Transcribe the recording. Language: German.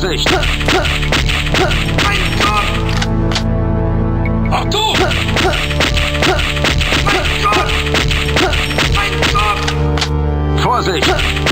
Vorsicht! Mein Gott! Achtung! Mein Gott! Mein Gott! Vorsicht!